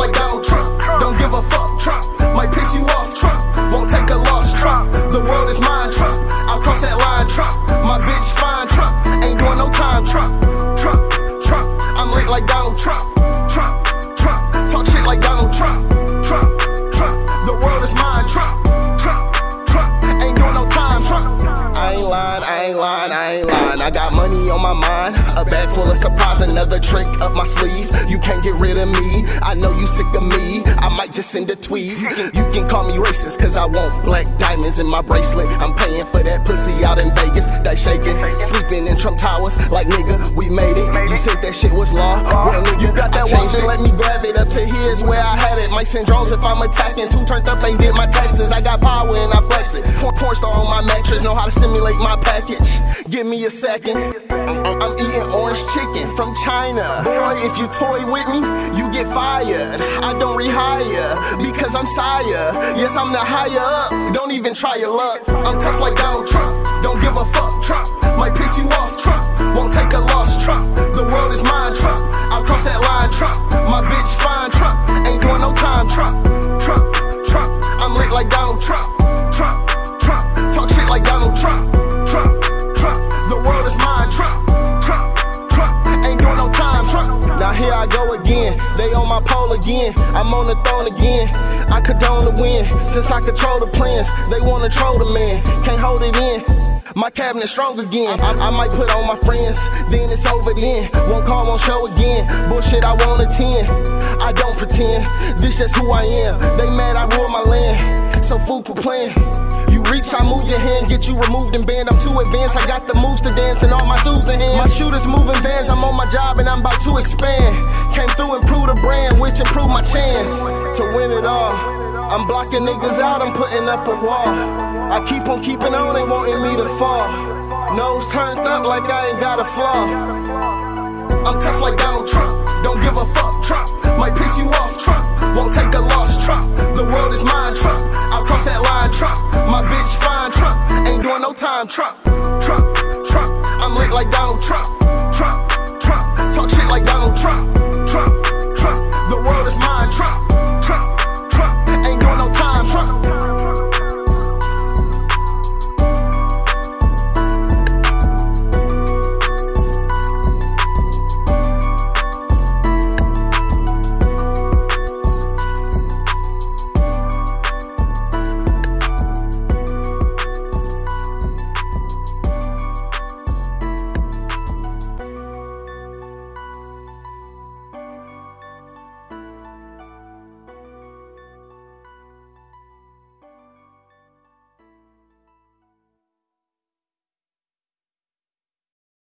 like Donald Trump. Don't give a fuck, Trump. Might piss you off, Trump. I. I got money on my mind. A bag full of surprise, another trick up my sleeve. You can't get rid of me. I know you sick of me. I might just send a tweet. You can, call me racist, cause I want black diamonds in my bracelet. I'm paying for that pussy out in Vegas. That shaking, sleeping in Trump Towers. Like nigga, we made it. You said that shit was law. Well, nigga, you got that it. Let me grab it up to here's where I had it. Might send drones if I'm attacking. Two turned up, ain't did my taxes. I got power and I flex it. Porn, porn star on my mattress. Know how to my Give me a second. I'm, I'm eating orange chicken from China. Boy, if you toy with me, you get fired. I don't rehire because I'm sire. Yes, I'm the higher up. Don't even try your luck. I'm tough like Donald Trump. Don't give a fuck, Trump. Might piss you off, Trump. Won't take a loss, my pole again. I'm on the throne again. I condone the win. Since I control the plans, they wanna troll the man. Can't hold it in. My cabinet strong again. I, I might put on my friends, then it's over then. Won't call, won't show again. Bullshit, I won't attend. I don't pretend. This just who I am. They mad I rule my land. So fool quit playing. You reach, I move your hand, get you removed and banned. I'm too advanced, I got the moves to dance and all my tools in hand. My shooters moving vans, I'm on my job and I'm about to expand. Came through, improve the brand, which improve my chance to win it all. I'm blocking niggas out, I'm putting up a wall. I keep on keeping on, they wanting me to fall. Nose turned up like I ain't got a flaw. I'm tough like Donald Trump, don't give a fuck, Trump.